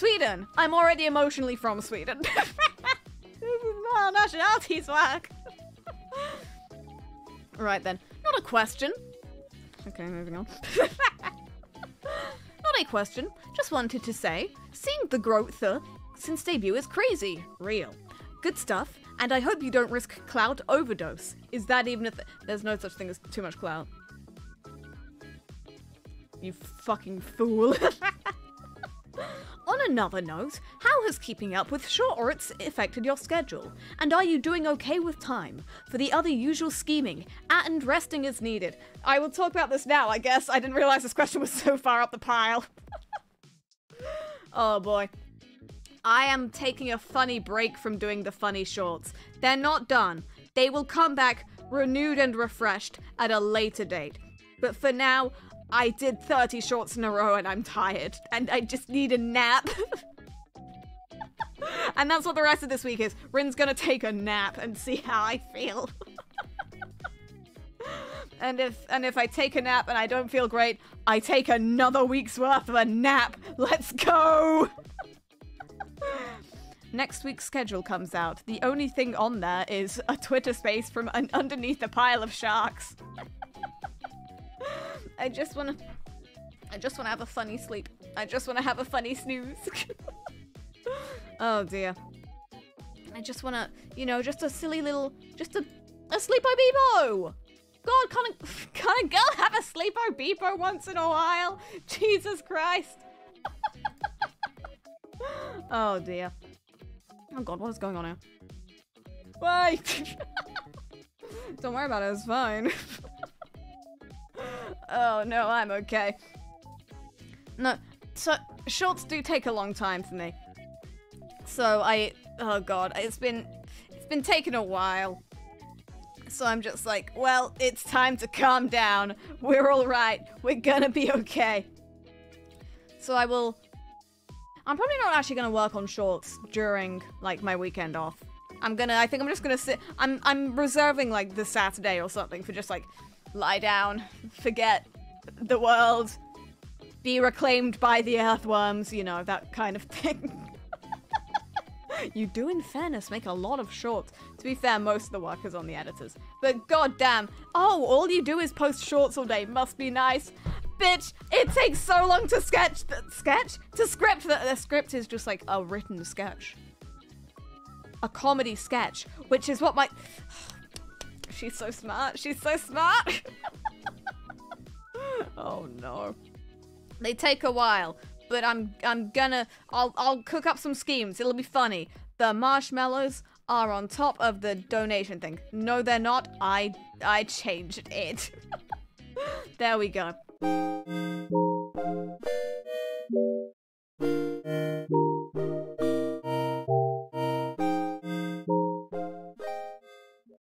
Sweden. I'm already emotionally from Sweden. no, nationalities work. right then. Not a question. Okay, moving on. Not a question. Just wanted to say, seeing the growth uh, since debut is crazy. Real. Good stuff, and I hope you don't risk clout overdose. Is that even a th- There's no such thing as too much clout. You fucking fool. On another note, how has keeping up with short shorts affected your schedule? And are you doing okay with time for the other usual scheming at and resting is needed? I will talk about this now, I guess. I didn't realize this question was so far up the pile. oh boy. I am taking a funny break from doing the funny shorts. They're not done. They will come back renewed and refreshed at a later date. But for now, I did 30 shorts in a row and I'm tired and I just need a nap. and that's what the rest of this week is. Rin's gonna take a nap and see how I feel. and if and if I take a nap and I don't feel great, I take another week's worth of a nap. Let's go. Next week's schedule comes out. The only thing on there is a Twitter space from un underneath a pile of sharks. I just wanna... I just wanna have a funny sleep. I just wanna have a funny snooze. oh dear. I just wanna, you know, just a silly little... Just a... A sleepo beepo! God, can't a, can't a girl have a sleepo beepo once in a while? Jesus Christ. oh dear. Oh god, what is going on here? Wait! Don't worry about it, it's fine. Oh no, I'm okay. No, so shorts do take a long time for me. So I, oh god, it's been, it's been taking a while. So I'm just like, well, it's time to calm down. We're all right. We're gonna be okay. So I will, I'm probably not actually gonna work on shorts during like my weekend off. I'm gonna, I think I'm just gonna sit, I'm, I'm reserving like the Saturday or something for just like lie down, forget the world, be reclaimed by the earthworms, you know, that kind of thing. you do, in fairness, make a lot of shorts. To be fair, most of the work is on the editors. But goddamn, oh, all you do is post shorts all day. Must be nice. Bitch, it takes so long to sketch, the sketch? To script that the script is just like a written sketch. A comedy sketch, which is what my... She's so smart. She's so smart. oh no. They take a while, but I'm I'm gonna I'll I'll cook up some schemes. It'll be funny. The marshmallows are on top of the donation thing. No, they're not. I I changed it. there we go.